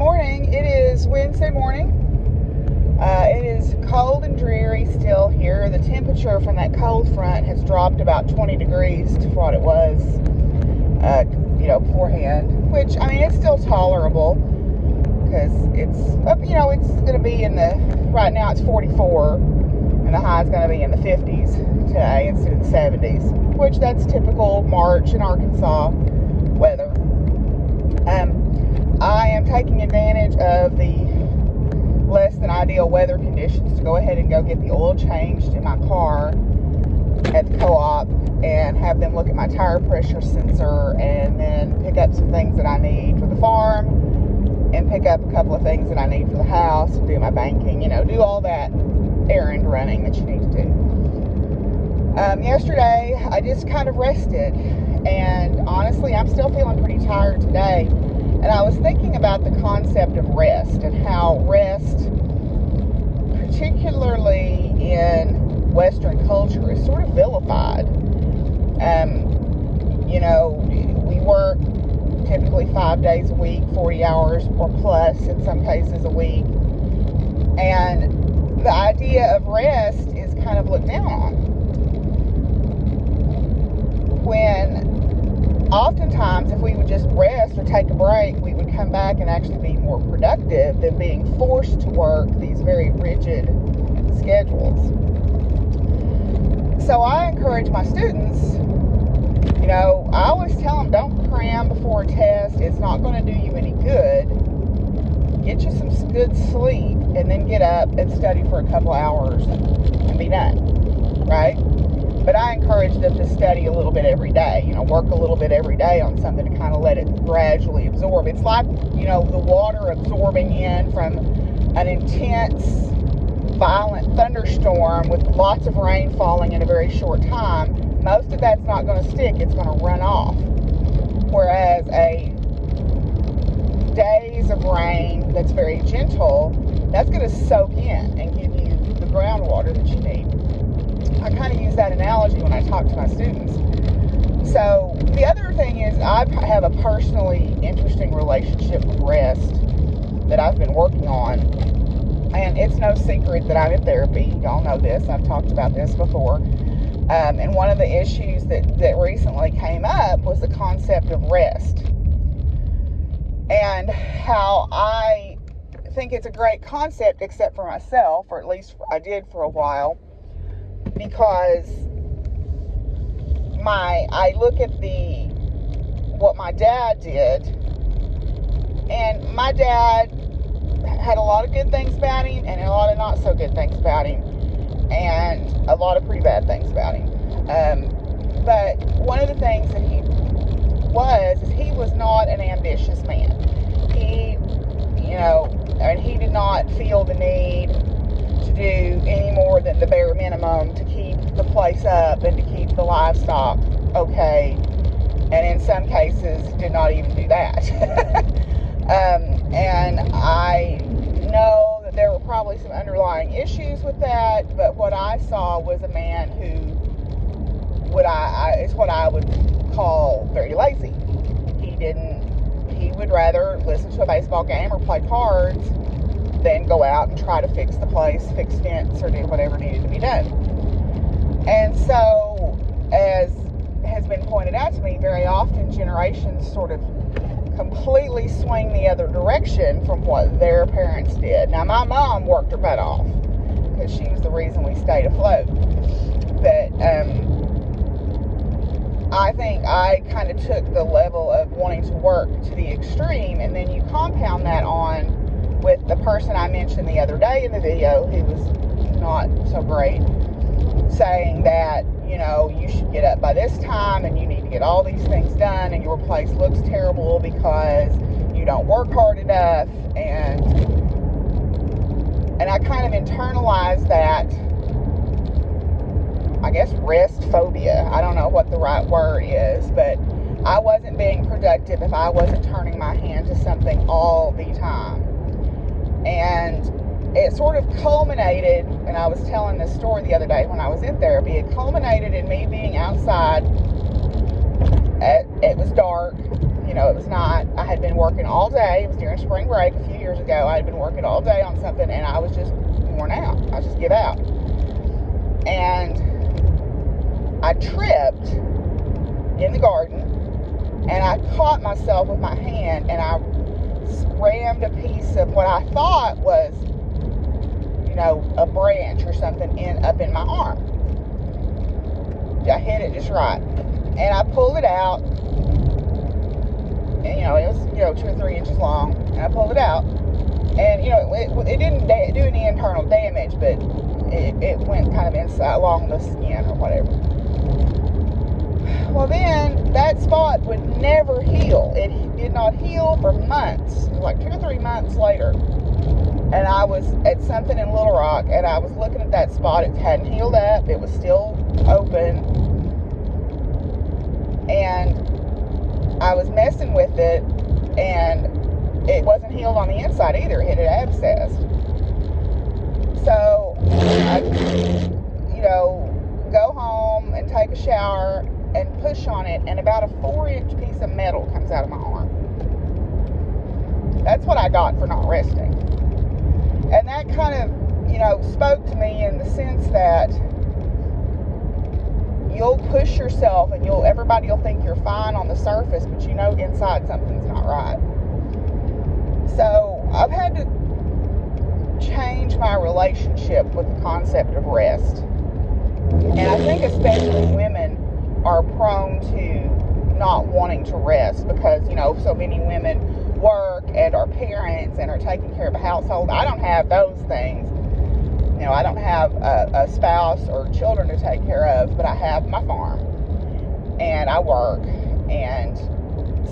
morning. It is Wednesday morning. Uh, it is cold and dreary still here. The temperature from that cold front has dropped about 20 degrees to what it was, uh, you know, beforehand. Which I mean, it's still tolerable because it's, you know, it's going to be in the right now. It's 44, and the high is going to be in the 50s today instead of the 70s, which that's typical March in Arkansas weather. Um, I am taking advantage of the less than ideal weather conditions to go ahead and go get the oil changed in my car at the co-op and have them look at my tire pressure sensor and then pick up some things that I need for the farm and pick up a couple of things that I need for the house and do my banking, you know, do all that errand running that you need to do. Um, yesterday, I just kind of rested, and honestly, I'm still feeling pretty tired today. And I was thinking about the concept of rest and how rest, particularly in Western culture, is sort of vilified. Um, you know, we work typically five days a week, 40 hours or plus in some cases a week. And the idea of rest is kind of looked down on when oftentimes if we would just rest or take a break, we would come back and actually be more productive than being forced to work these very rigid schedules. So I encourage my students, you know, I always tell them don't cram before a test. It's not going to do you any good. Get you some good sleep and then get up and study for a couple hours and be done, right? But I encourage them to study a little bit every day, you know, work a little bit every day on something to kind of let it gradually absorb. It's like, you know, the water absorbing in from an intense, violent thunderstorm with lots of rain falling in a very short time. Most of that's not going to stick, it's going to run off. Whereas a days of rain that's very gentle, that's going to soak in and give you the groundwater that you need. I kind of use that analogy when I talk to my students. So the other thing is I have a personally interesting relationship with rest that I've been working on. And it's no secret that I'm in therapy. Y'all know this. I've talked about this before. Um, and one of the issues that, that recently came up was the concept of rest. And how I think it's a great concept, except for myself, or at least I did for a while because my I look at the what my dad did and my dad had a lot of good things about him and a lot of not so good things about him and a lot of pretty bad things about him. Um, but one of the things that he was is he was not an ambitious man. He you know and he did not feel the need to do any more than the bare minimum to keep the place up and to keep the livestock okay. And in some cases, did not even do that. um, and I know that there were probably some underlying issues with that, but what I saw was a man who would I, I is what I would call very lazy. He didn't. He would rather listen to a baseball game or play cards then go out and try to fix the place, fix fence, or do whatever needed to be done. And so, as has been pointed out to me, very often generations sort of completely swing the other direction from what their parents did. Now, my mom worked her butt off because she was the reason we stayed afloat. But um, I think I kind of took the level of wanting to work to the extreme, and then you compound that on with the person I mentioned the other day in the video who was not so great, saying that, you know, you should get up by this time and you need to get all these things done and your place looks terrible because you don't work hard enough and and I kind of internalized that I guess rest phobia. I don't know what the right word is, but I wasn't being productive if I wasn't turning my hand to something all the time. And it sort of culminated, and I was telling this story the other day when I was in therapy, it culminated in me being outside. At, it was dark, you know, it was not, I had been working all day. It was during spring break a few years ago. I had been working all day on something and I was just worn out. I just give out. And I tripped in the garden and I caught myself with my hand and I rammed a piece of what I thought was, you know, a branch or something in up in my arm. I hit it just right. And I pulled it out. And, you know, it was, you know, two or three inches long. And I pulled it out. And, you know, it, it didn't da- do any internal damage, but it, it went kind of inside along the skin or whatever. Well, then that spot would never heal. It did not heal for months, like two or three months later. And I was at something in Little Rock and I was looking at that spot. It hadn't healed up, it was still open. And I was messing with it and it wasn't healed on the inside either. It had abscessed. So I, you know, go home and take a shower and push on it, and about a four inch piece of metal comes out of my arm. That's what I got for not resting. And that kind of, you know, spoke to me in the sense that you'll push yourself and you'll everybody will think you're fine on the surface, but you know inside something's not right. So I've had to change my relationship with the concept of rest. And I think especially women are prone to not wanting to rest because, you know, so many women work and are parents and are taking care of a household. I don't have those things. You know, I don't have a, a spouse or children to take care of, but I have my farm and I work. And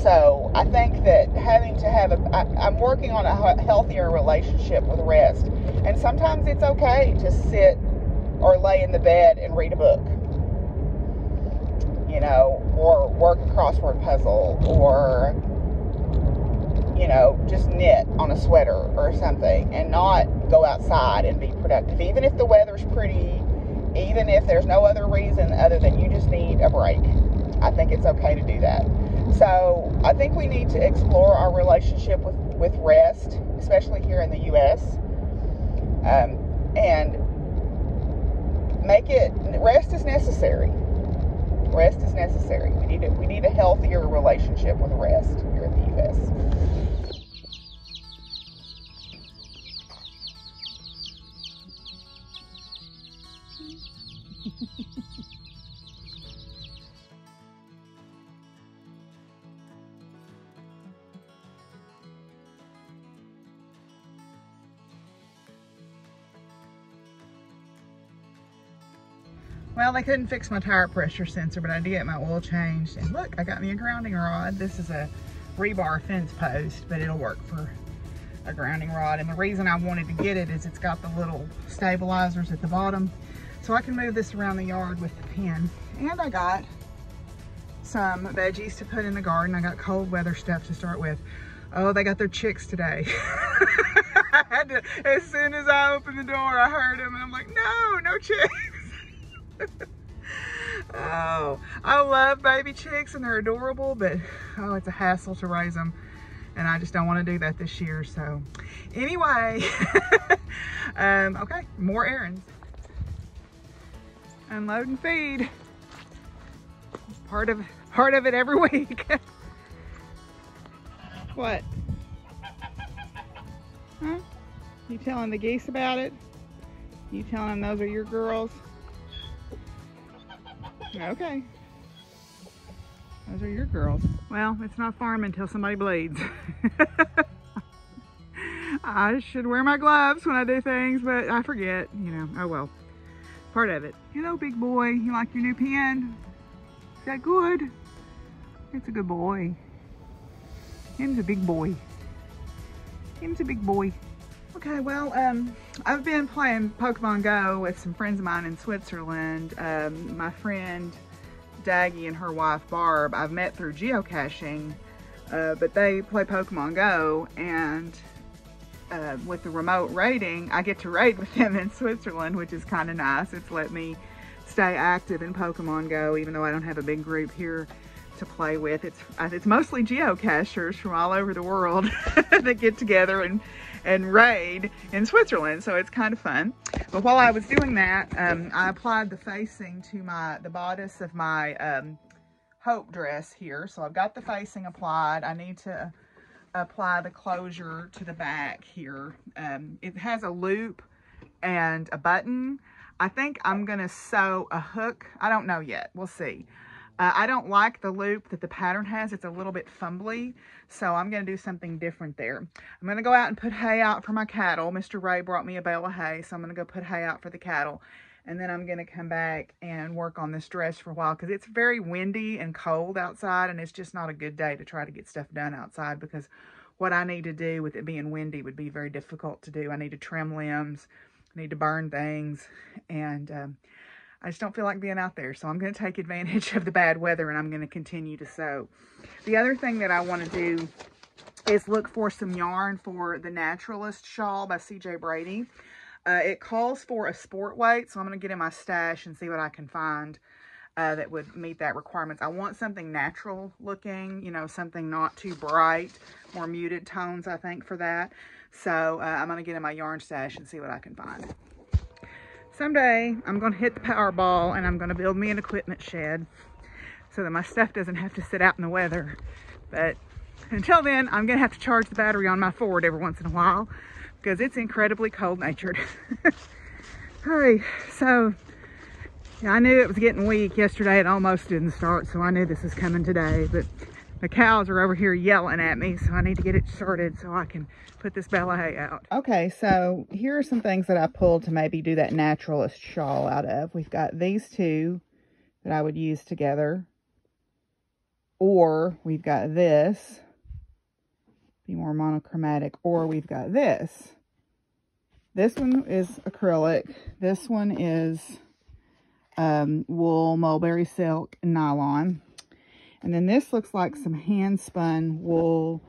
so I think that having to have a, I, I'm working on a healthier relationship with rest. And sometimes it's okay to sit or lay in the bed and read a book you know, or work a crossword puzzle, or, you know, just knit on a sweater or something and not go outside and be productive. Even if the weather's pretty, even if there's no other reason other than you just need a break, I think it's okay to do that. So I think we need to explore our relationship with, with rest, especially here in the U.S. Um, and make it, rest is necessary Rest is necessary. We need a, we need a healthier relationship with rest here in the U.S. Well, they couldn't fix my tire pressure sensor, but I did get my oil changed. And look, I got me a grounding rod. This is a rebar fence post, but it'll work for a grounding rod. And the reason I wanted to get it is it's got the little stabilizers at the bottom. So I can move this around the yard with the pin. And I got some veggies to put in the garden. I got cold weather stuff to start with. Oh, they got their chicks today. I had to, as soon as I opened the door, I heard them and I'm like, no, no chicks. Oh, I love baby chicks and they're adorable, but oh, it's a hassle to raise them. And I just don't want to do that this year. So anyway, um, okay, more errands. Unload and feed. Part of, part of it every week. what? Huh? You telling the geese about it? You telling them those are your girls? Okay. Those are your girls. Well, it's not farm until somebody bleeds. I should wear my gloves when I do things, but I forget, you know, oh well. Part of it. Hello, big boy. You like your new pen? Is that good? It's a good boy. Him's a big boy. Him's a big boy. Okay, well, um, I've been playing Pokemon Go with some friends of mine in Switzerland. Um, my friend Daggy and her wife Barb, I've met through geocaching, uh, but they play Pokemon Go, and uh, with the remote raiding, I get to raid with them in Switzerland, which is kind of nice. It's let me stay active in Pokemon Go, even though I don't have a big group here to play with. It's it's mostly geocachers from all over the world that get together and and raid in Switzerland, so it's kind of fun. But while I was doing that, um, I applied the facing to my the bodice of my um, Hope dress here. So I've got the facing applied. I need to apply the closure to the back here. Um, it has a loop and a button. I think I'm going to sew a hook. I don't know yet. We'll see. Uh, I don't like the loop that the pattern has. It's a little bit fumbly, so I'm going to do something different there. I'm going to go out and put hay out for my cattle. Mr. Ray brought me a bale of hay, so I'm going to go put hay out for the cattle. And then I'm going to come back and work on this dress for a while because it's very windy and cold outside, and it's just not a good day to try to get stuff done outside because what I need to do with it being windy would be very difficult to do. I need to trim limbs, I need to burn things, and... Um, I just don't feel like being out there. So I'm going to take advantage of the bad weather and I'm going to continue to sew. The other thing that I want to do is look for some yarn for the Naturalist Shawl by CJ Brady. Uh, it calls for a sport weight, so I'm going to get in my stash and see what I can find uh, that would meet that requirements. I want something natural looking, you know, something not too bright, more muted tones, I think, for that. So uh, I'm going to get in my yarn stash and see what I can find someday I'm going to hit the Powerball and I'm going to build me an equipment shed so that my stuff doesn't have to sit out in the weather. But until then, I'm going to have to charge the battery on my Ford every once in a while because it's incredibly cold natured. Alright, so I knew it was getting weak yesterday. It almost didn't start, so I knew this was coming today. But the cows are over here yelling at me, so I need to get it started so I can put this hay out. Okay, so here are some things that I pulled to maybe do that naturalist shawl out of. We've got these two that I would use together. Or we've got this, be more monochromatic, or we've got this. This one is acrylic. This one is um, wool, mulberry silk, nylon. And then this looks like some hand spun wool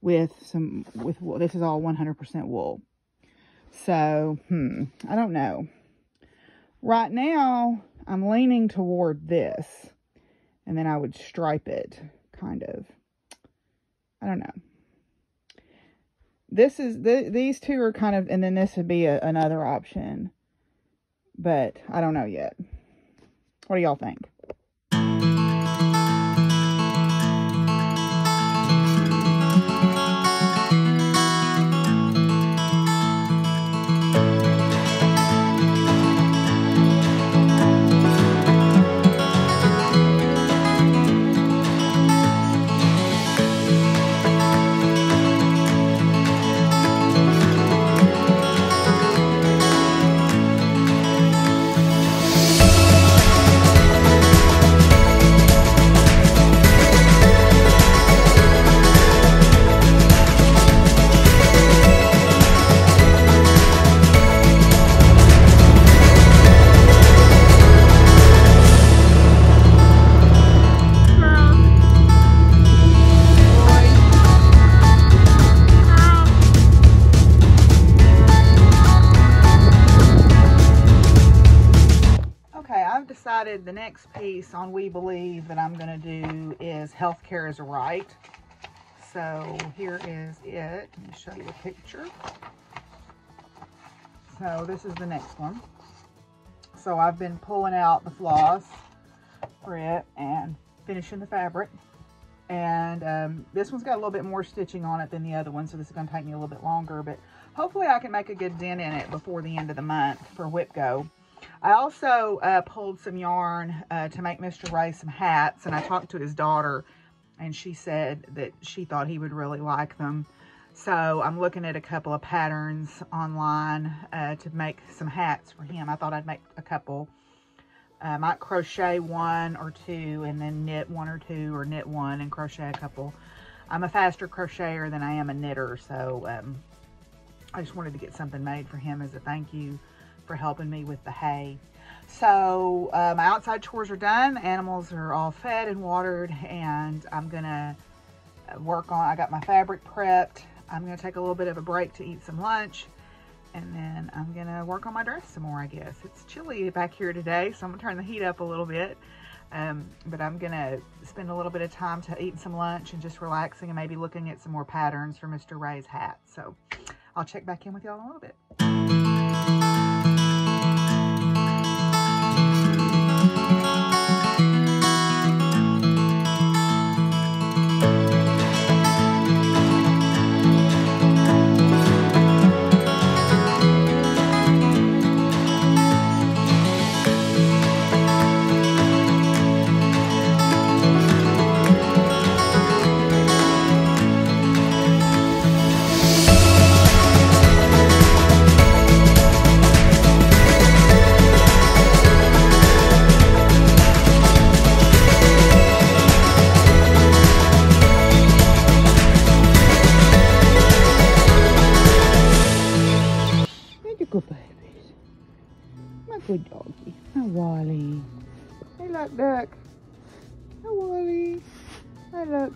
with some, with wool. This is all 100% wool. So, hmm, I don't know. Right now, I'm leaning toward this. And then I would stripe it, kind of. I don't know. This is, the, these two are kind of, and then this would be a, another option. But I don't know yet. What do y'all think? The next piece on We Believe that I'm going to do is Healthcare is a Right. So here is it. Let me show you a picture. So this is the next one. So I've been pulling out the floss for it and finishing the fabric. And um, this one's got a little bit more stitching on it than the other one, so this is going to take me a little bit longer. But hopefully I can make a good dent in it before the end of the month for Whip Go. I also uh, pulled some yarn uh, to make Mr. Ray some hats, and I talked to his daughter, and she said that she thought he would really like them. So I'm looking at a couple of patterns online uh, to make some hats for him. I thought I'd make a couple. I might crochet one or two and then knit one or two or knit one and crochet a couple. I'm a faster crocheter than I am a knitter, so um, I just wanted to get something made for him as a thank you for helping me with the hay. So uh, my outside chores are done. Animals are all fed and watered and I'm gonna uh, work on, I got my fabric prepped. I'm gonna take a little bit of a break to eat some lunch and then I'm gonna work on my dress some more, I guess. It's chilly back here today, so I'm gonna turn the heat up a little bit. Um, but I'm to spend a little bit of time to eating some lunch and just relaxing and maybe looking at some more patterns for Mr. Ray's hat. So I'll check back in with y'all in a little bit.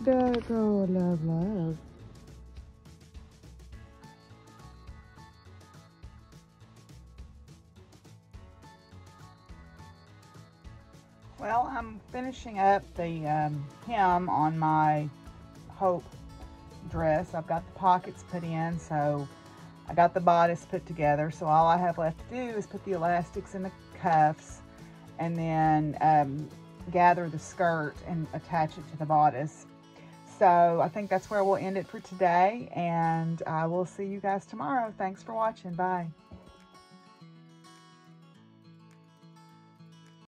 Love, love. Well, I'm finishing up the um, hem on my Hope dress. I've got the pockets put in, so I got the bodice put together, so all I have left to do is put the elastics in the cuffs and then um, gather the skirt and attach it to the bodice. So I think that's where we'll end it for today, and uh, I will see you guys tomorrow. Thanks for watching. Bye.